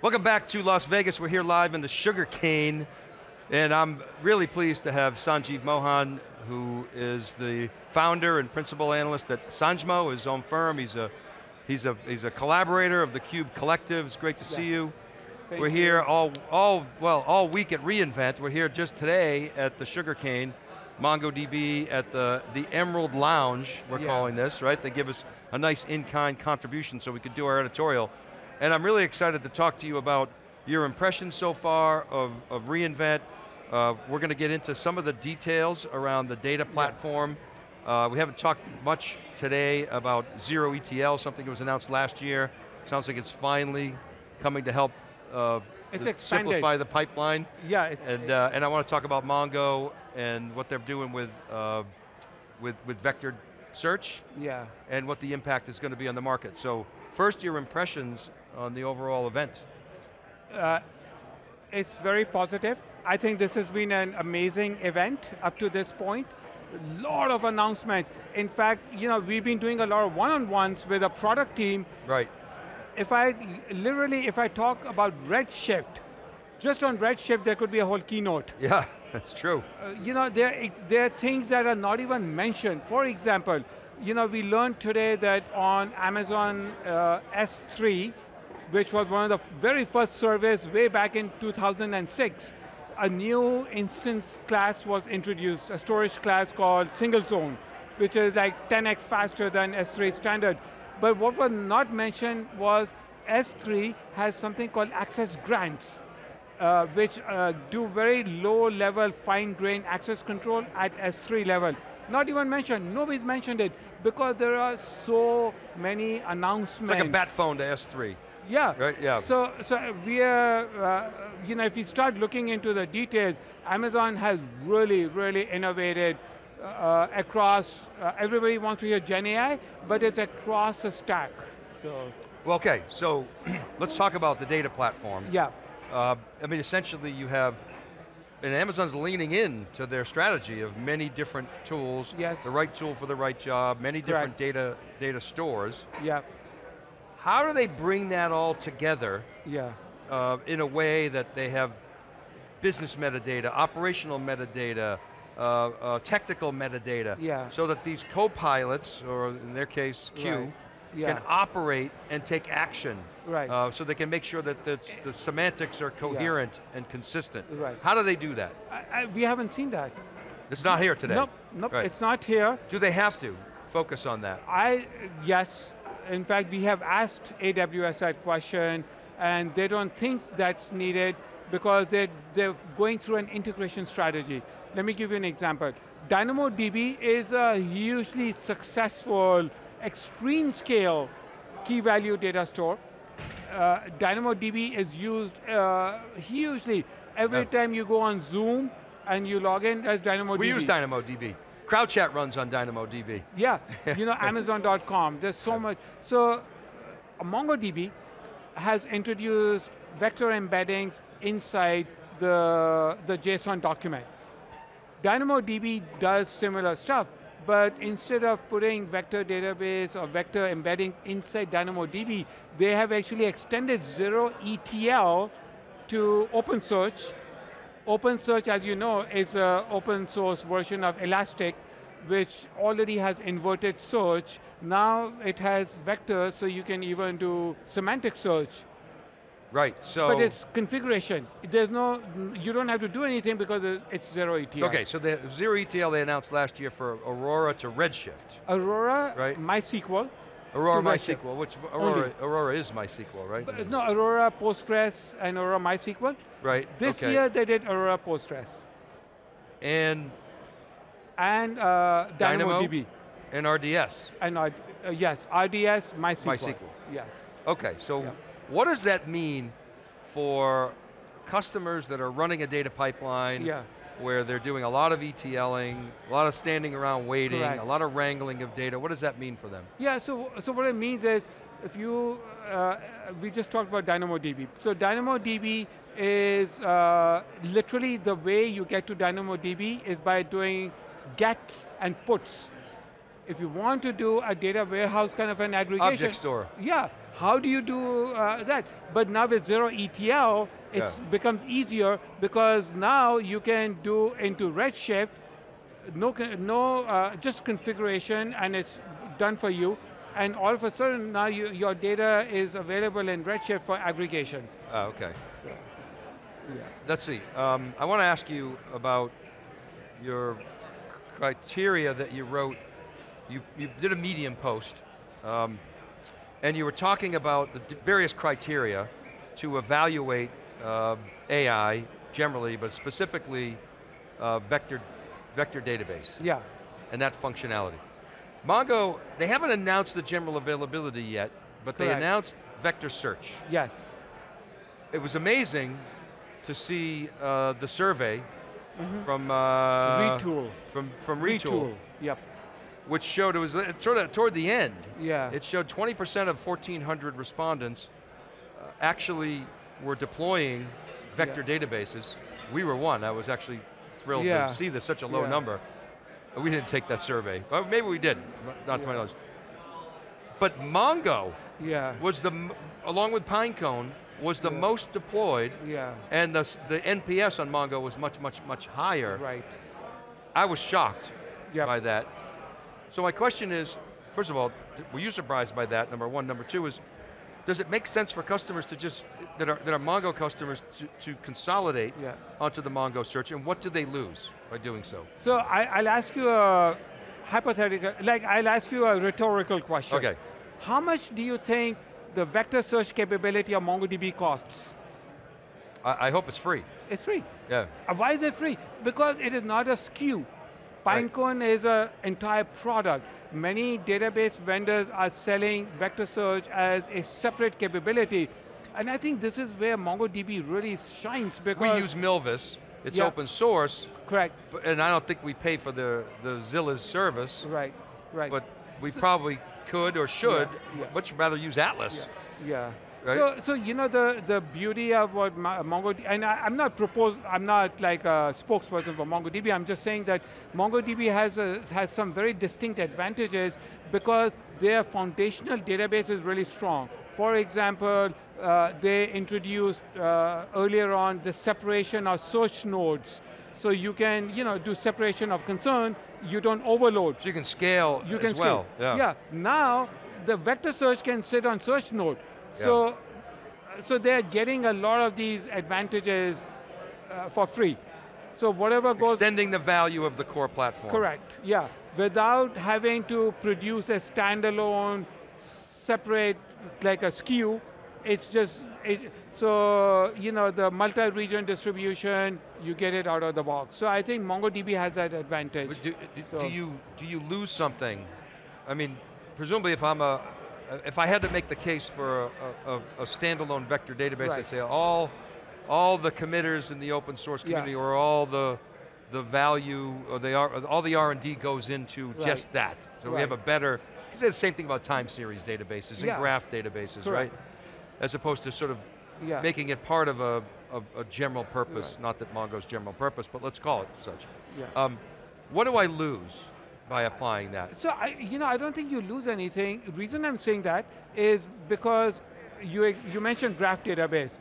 Welcome back to Las Vegas. We're here live in the Sugar Cane, and I'm really pleased to have Sanjeev Mohan, who is the founder and principal analyst at SanjMo, his own firm. He's a, he's a, he's a collaborator of the Cube Collective. It's great to see you. Thank We're you. here all, all, well, all week at reInvent. We're here just today at the Sugar Cane, MongoDB at the, the Emerald Lounge, we're Yeah. calling this, right? They give us a nice in-kind contribution so we could do our editorial. And I'm really excited to talk to you about your impressions so far of, of reInvent. Uh, we're going to get into some of the details around the data platform. Uh, we haven't talked much today about Zero ETL, something that was announced last year. Sounds like it's finally coming to help uh, to simplify the pipeline. Yeah, it's, And, uh, and I want to talk about Mongo and what they're doing with, uh, with, with vector search yeah. and what the impact is going to be on the market. So first, your impressions on the overall event. Uh, it's very positive. I think this has been an amazing event up to this point. A lot of announcements. In fact, you know, we've been doing a lot of one-on-ones with a product team. Right. If I, literally, if I talk about Redshift, just on Redshift, there could be a whole keynote. Yeah, that's true. Uh, you know, there, there are things that are not even mentioned. For example, you know, we learned today that on Amazon uh, S3, which was one of the very first surveys way back in 2006, a new instance class was introduced, a storage class called single zone, which is like 10x faster than S3 standard. But what was not mentioned was S3 has something called access grants uh, which uh, do very low level fine grained access control at S3 level. Not even mentioned, nobody's mentioned it because there are so many It's announcements. like a bat phone to S3. Yeah. Right, yeah. So, so we are, uh, you know, if you start looking into the details, Amazon has really, really innovated uh, across, uh, everybody wants to hear Gen AI, but it's across the stack. So, Well, okay, so let's talk about the data platform. yeah. Uh, I mean, essentially you have, and Amazon's leaning in to their strategy of many different tools, Yes. the right tool for the right job, many different data, data stores. Yeah, How do they bring that all together yeah, uh, in a way that they have business metadata, operational metadata, uh, uh, technical metadata, Yeah. so that these co-pilots, or in their case, Q, Right. Yeah. can operate and take action. Right. Uh, so they can make sure that the, the semantics are coherent and consistent. Right. How do they do that? I, I, we haven't seen that. It's not here today. Nope, nope, Right. it's not here. Do they have to focus on that? I, yes, in fact, we have asked AWS that question, and they don't think that's needed because they're, they're going through an integration strategy. Let me give you an example. DynamoDB is a hugely successful, extreme scale key value data store. Uh, DynamoDB is used uh, hugely. Every Yeah. time you go on Zoom and you log in as DynamoDB. We use DynamoDB. CrowdChat runs on DynamoDB. Yeah, you know, Amazon.com, there's so much. So, MongoDB has introduced vector embeddings inside the, the JSON document. DynamoDB does similar stuff, but instead of putting vector database or vector embedding inside DynamoDB, they have actually extended zero ETL to OpenSearch. OpenSearch, as you know, is an open source version of Elastic, which already has inverted search. Now it has vectors, so you can even do semantic search. Right, so. But it's configuration. There's no, you don't have to do anything because it's zero ETL. Okay, so the zero ETL they announced last year for Aurora to Redshift. Aurora, Right. MySQL. Aurora MySQL, which Only. Aurora, Aurora is MySQL, right? But no, Aurora Postgres and Aurora MySQL. right, This okay. year they did Aurora Postgres And, and uh, Dynamo? DynamoDB. and RDS. And uh, yes, RDS, MySQL. MySQL. Yes. Okay, so Yeah. what does that mean for customers that are running a data pipeline Yeah. where they're doing a lot of ETLing, a lot of standing around waiting, Correct. a lot of wrangling of data, what does that mean for them? Yeah, so, so what it means is, if you, uh, we just talked about DynamoDB. So DynamoDB is uh, literally the way you get to DynamoDB is by doing gets and puts If you want to do a data warehouse kind of an aggregation. Object store. Yeah, how do you do uh, that? But now with zero ETL, it Yeah. becomes easier because now you can do into Redshift, no, no uh, just configuration and it's done for you. And all of a sudden now you, your data is available in Redshift for aggregations. Oh, okay. Yeah. Let's see. Um, I want to ask you about your criteria that you wrote. You, you did a Medium post, um, and you were talking about the various criteria to evaluate uh, AI generally, but specifically uh, vector, vector database Yeah, and that functionality. Mongo, they haven't announced the general availability yet, but they announced vector search. yes. It was amazing to see uh, the survey from uh, Retool. from from Retool, Yep. which showed it was uh, sort of toward the end. Yeah. It showed 20% of 1,400 respondents uh, actually were deploying vector databases. We were one. I was actually thrilled Yeah. to see that such a low Yeah. number. Uh, We didn't take that survey. Well, maybe we did, not to my Yeah. knowledge. But Mongo yeah. was the, along with Pinecone, was the Yeah. most deployed Yeah. and the, the NPS on Mongo was much, much, much higher. Right. I was shocked Yep. by that. So my question is, first of all, were you surprised by that, number one? Number two is, does it make sense for customers to just, that are, that are Mongo customers, to, to consolidate Yeah. onto the Mongo search, and what do they lose by doing so? So I, I'll ask you a hypothetical, like I'll ask you a rhetorical question. Okay. How much do you think the vector search capability of MongoDB costs? I, I hope it's free. It's free. Yeah. Uh, Why is it free? Because it is not a SKU. Right. Pinecone is an entire product. Many database vendors are selling vector search as a separate capability. And I think this is where MongoDB really shines because- We use Milvus, it's Yeah. open source, Correct, but- and I don't think we pay for the, the Zilliz service, right, right. but we So- probably could or should yeah. much rather use Atlas. Yeah. Right? So, so you know the the beauty of what MongoDB, and I, I'm not propose, I'm not like a spokesperson for MongoDB. I'm just saying that MongoDB has a, has some very distinct advantages because their foundational database is really strong. For example, uh, they introduced uh, earlier on the separation of search nodes. So you can, you know, do separation of concern. You don't overload. So you can scale You as can well. scale. Yeah. Now the vector search can sit on search node. So, so they're getting a lot of these advantages uh, for free. So whatever goes Extending the value of the core platform. correct, yeah, without having to produce a standalone, separate like a SKU. It's just it, so you know the multi-region distribution. You get it out of the box. So I think MongoDB has that advantage. Do, do- So- do you do you lose something? I mean, presumably, if I'm a if I had to make the case for a, a, a standalone vector database, I'd say all all the committers in the open source Yeah. community, or all the the value, or the R, all the R and D goes into just that. So we have a better. You say the same thing about time series databases and graph databases, Correct. right? As opposed to sort of yeah. making it part of a, a, a general purpose, Right. not that Mongo's general purpose, but let's call it such. Yeah. Um, what do I lose by applying that? So I, you know, I don't think you lose anything. The reason I'm saying that is because you, you mentioned graph database.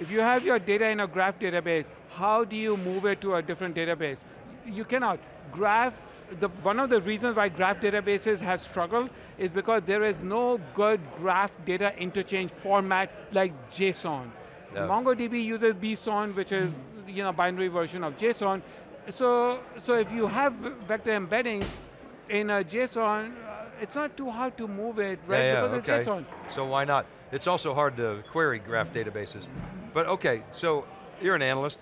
If you have your data in a graph database, how do you move it to a different database? You cannot. Graph, the, one of the reasons why graph databases have struggled is because there is no good graph data interchange format like JSON. Yeah. MongoDB uses BSON, which is you know binary version of JSON. So, so if you have vector embedding in a JSON, uh, it's not too hard to move it, right? yeah, yeah, because okay. it's JSON. So why not? It's also hard to query graph databases. But okay, so you're an analyst.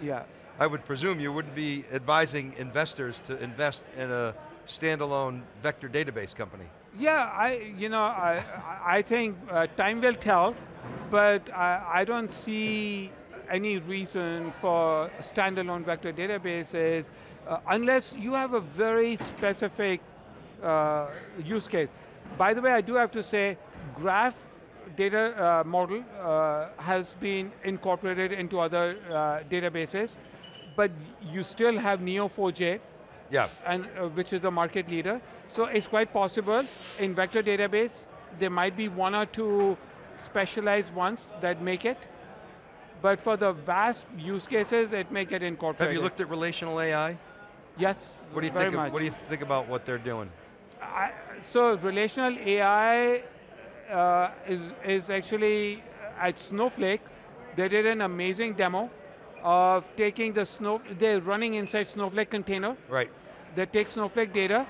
Yeah. I would presume you wouldn't be advising investors to invest in a standalone vector database company. Yeah, I, you know, I, I I think uh, time will tell, but I, I don't see any reason for standalone vector databases uh, unless you have a very specific uh, use case. By the way, I do have to say, graph data uh, model uh, has been incorporated into other uh, databases, but you still have Neo4j, Yeah. and uh, which is a market leader. So it's quite possible in vector database, there might be one or two specialized ones that make it, but for the vast use cases, it may get incorporated. Have you looked at relational AI? Yes, What do you very think? Of, what do you think about what they're doing? I, so relational AI uh, is, is actually at Snowflake, they did an amazing demo of taking the snow, they're running inside Snowflake container, Right. they take Snowflake data,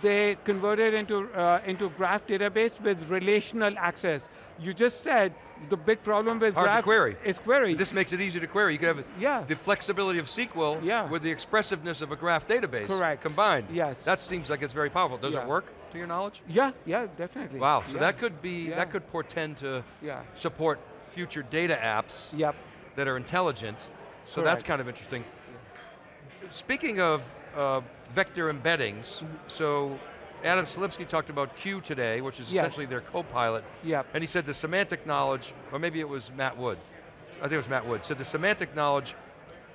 they convert it into, uh, into graph database with relational access. You just said the big problem with Hard to graph query. is query. This makes it easy to query. You could have Yeah. the flexibility of SQL Yeah. with the expressiveness of a graph database Correct. combined. Yes. That seems like it's very powerful. Does Yeah. it work, to your knowledge? yeah, yeah, definitely. Wow, so Yeah. that could be, Yeah. that could portend to Yeah. support future data apps Yep. that are intelligent. So that's kind of interesting. Speaking of uh, vector embeddings, so Adam Selipsky talked about Q today, which is Yes. essentially their co-pilot. Yep. And he said the semantic knowledge, or maybe it was Matt Wood. I think it was Matt Wood. Said the semantic knowledge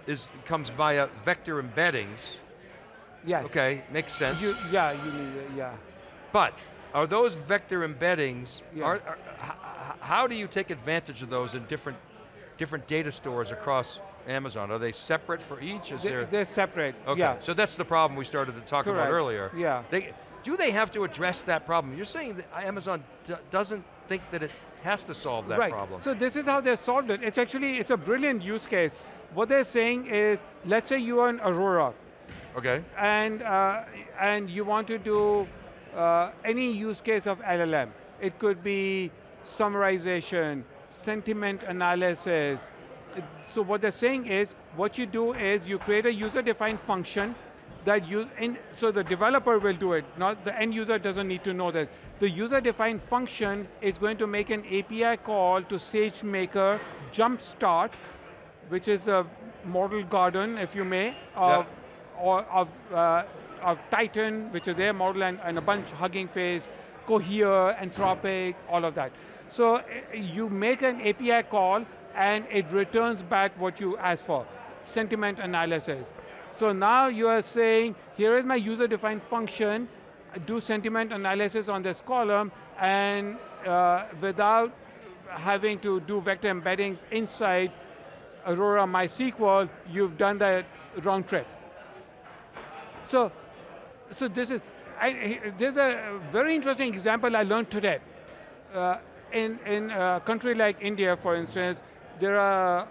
is comes via vector embeddings. Yes. Okay, makes sense. You, yeah, you need it, yeah. But are those vector embeddings? Yeah. Are, are, how do you take advantage of those in different different data stores across Amazon? Are they separate for each? Is They, there? they're separate. Okay, Yeah. so that's the problem we started to talk about earlier. Yeah. They, do they have to address that problem? You're saying that Amazon doesn't think that it has to solve that right. problem. So this is how they solved it. It's actually, it's a brilliant use case. What they're saying is, let's say you are in Aurora, okay, and, uh, and you want to do uh, any use case of LLM. It could be summarization, sentiment analysis. So what they're saying is, what you do is you create a user-defined function that you, in, so the developer will do it, not the end user doesn't need to know this. The user-defined function is going to make an API call to SageMaker Jumpstart, which is a model garden, if you may, of, or of, uh, of Titan, which is their model, and, and a bunch, Hugging Face, Cohere, Anthropic, all of that. So uh, you make an API call, and it returns back what you asked for, sentiment analysis. So now you are saying, here is my user-defined function, do sentiment analysis on this column, and uh, without having to do vector embeddings inside Aurora MySQL, you've done that round trip. So, so this is, I, there's a very interesting example I learned today. Uh, in, in a country like India, for instance, there are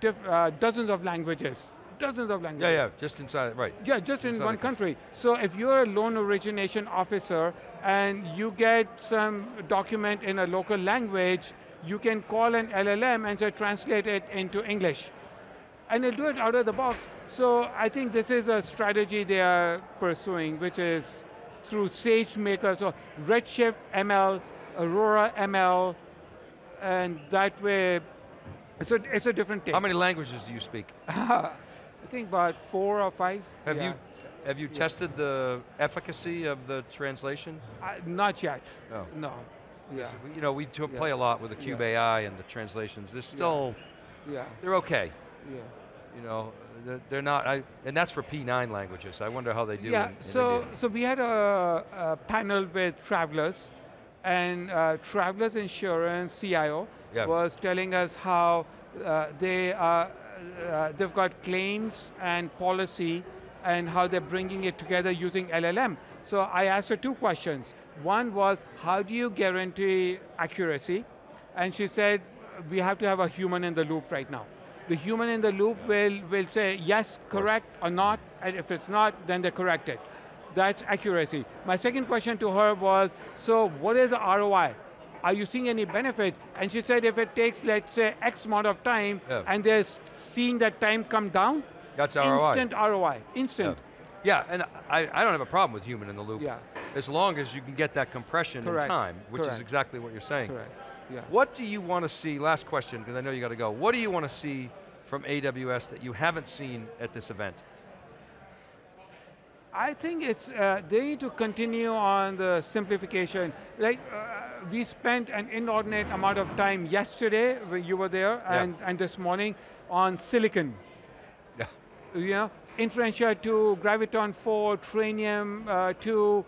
diff, uh, dozens of languages, dozens of languages. yeah, yeah, just inside, right. Yeah, just in one country. country. So if you're a loan origination officer and you get some document in a local language, you can call an LLM and say translate it into English. And they'll do it out of the box. So I think this is a strategy they are pursuing, which is through SageMaker, so Redshift ML, Aurora ML, and that way, it's a, it's a different take. How many languages do you speak? I think about four or five. Have yeah. you have you tested the efficacy of the translation? Uh, not yet. No. No. Yeah. You know, we to- Yeah. play a lot with the Cube Yeah. AI and the translations. They're still, Yeah. they're okay. Yeah. You know, they're, they're not, I, and that's for P9 languages. I wonder how they do Yeah. in, in so India. so we had a, a panel with travelers, and uh, Travelers Insurance CIO Yeah. was telling us how uh, they are uh, they've got claims and policy and how they're bringing it together using LLM. So I asked her two questions. One was, how do you guarantee accuracy? And she said, we have to have a human in the loop right now. The human in the loop will, will say, yes, correct, or not, and if it's not, then they correct it. That's accuracy. My second question to her was, so what is the ROI? Are you seeing any benefit? And she said if it takes, let's say, X amount of time, Yeah. and they're seeing that time come down, That's ROI. instant ROI, instant. Yeah, and I, I don't have a problem with human in the loop. Yeah. As long as you can get that compression Correct. in time, which is exactly what you're saying. Correct, yeah. What do you want to see, last question, because I know you got to go. What do you want to see from AWS that you haven't seen at this event? I think it's, uh, they need to continue on the simplification. Like, uh, we spent an inordinate amount of time yesterday, when you were there, Yeah. and, and this morning, on silicon. Yeah. You know, Inferentia 2, Graviton 4, Trainium uh, 2,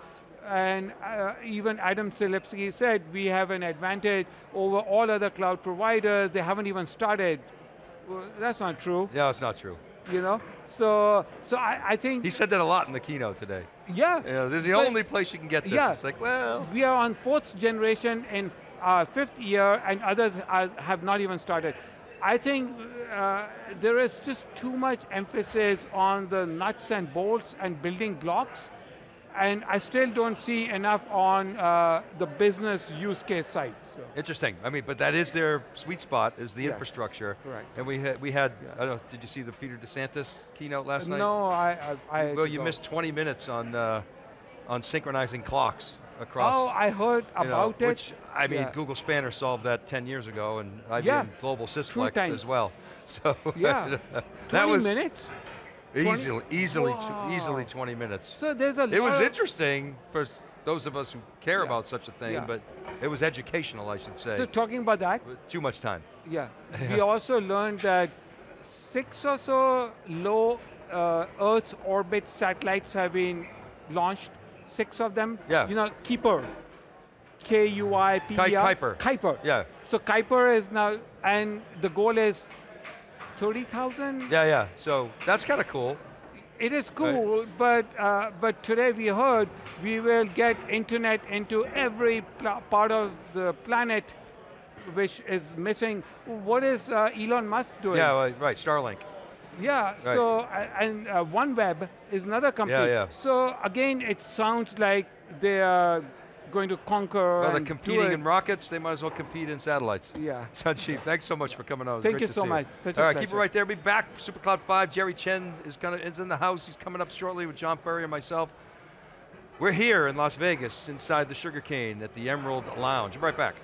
and uh, even Adam Selipsky said we have an advantage over all other cloud providers. They haven't even started. Well, that's not true, Yeah, it's not true. You know. So, so I, I think He said that a lot in the keynote today. yeah, You know, this is the only place you can get this. yeah. It's like, well, we are on fourth generation in uh, fifth year, and others are, have not even started. I think uh, there is just too much emphasis on the nuts and bolts and building blocks, and I still don't see enough on uh, the business use case side. So. interesting. I mean, but that is their sweet spot, is the Yes, infrastructure. correct. And we had, we had I don't know, did you see the Peter DeSantis keynote last night? No, I, I, I Well, you go. missed 20 minutes on, uh, on synchronizing clocks across. Oh, I heard you know, about it. Which, I mean, Yeah. Google Spanner solved that 10 years ago, and IBM Yeah. Global Sysplex as well. So Yeah. that 20 was minutes. Easily, easily, Wow. easily 20 minutes. So there's a It was interesting for those of us who care Yeah. about such a thing, Yeah. but it was educational, I should say. So talking about that, Too much time. Yeah. we also learned that six or so low uh, Earth orbit satellites have been launched. Six of them. Yeah. You know, Kuiper. K U I P E R. Kuiper. Kuiper. Yeah, So Kuiper is now, and the goal is 30,000? yeah, yeah. So that's kind of cool. It is cool, but uh, but today we heard we will get internet into every pl- part of the planet, which is missing. What is uh, Elon Musk doing? Yeah, right, right, Starlink. Yeah, right. so, uh, and uh, OneWeb is another company. Yeah, yeah. So again, it sounds like they are going to conquer Well, they're competing in rockets, they might as well compete in satellites. Yeah. Sanjeev, thanks so much for coming was Thank you so much. Such a All right, keep it right there. We'll be back for SuperCloud 5. Jerry Chen is, gonna, is in the house. He's coming up shortly with John Furrier and myself. We're here in Las Vegas inside the Sugarcane at the Emerald Lounge. Right back.